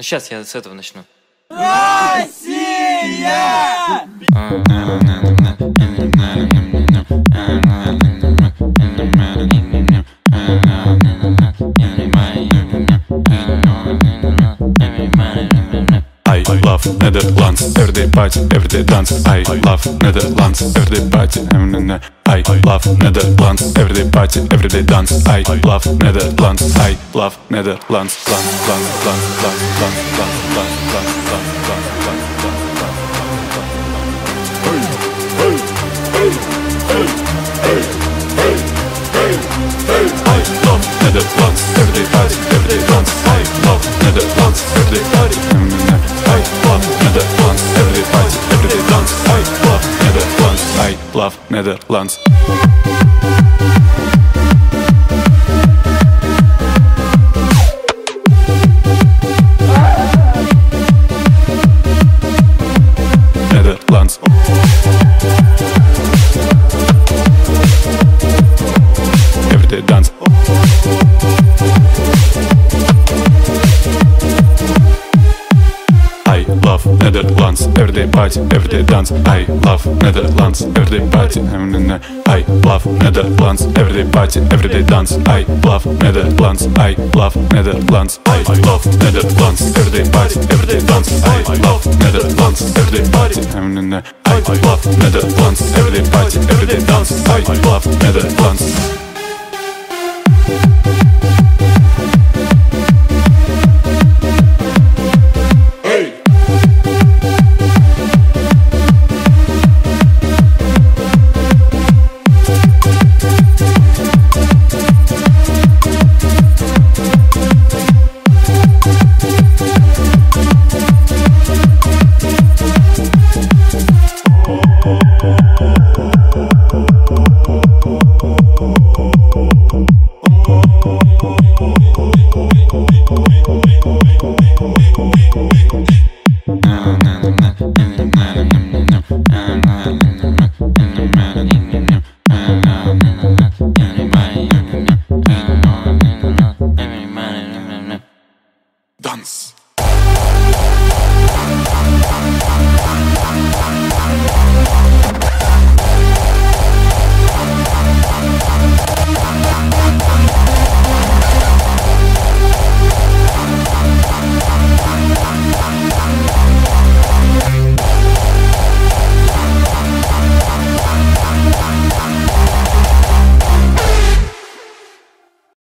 Ну, сейчас я с этого начну. I love Netherlands Everyday party, everyday dance I love Netherlands Everyday party, mm, mm, mm. I love Netherlands Everyday party, everyday dance I love Netherlands I love Netherlands Lands, lands, lands, lands, lands, lands, lands, lands, lands, lands, lands, lands, lands. I love Netherlands Everyday party, everyday dance I love Netherlands Everyday party, Netherlands Netherlands Everyday love Netherlands Every day party, every day dance. I love Netherlands Every day Everybody, I love Netherlands Every day party, every day dance. I love Netherlands I love Netherlands I love Netherlands Every day party, every day dance. I love Netherlands Every day Everybody, I love Netherlands Every day party, every day dance. I love Netherlands Thank you.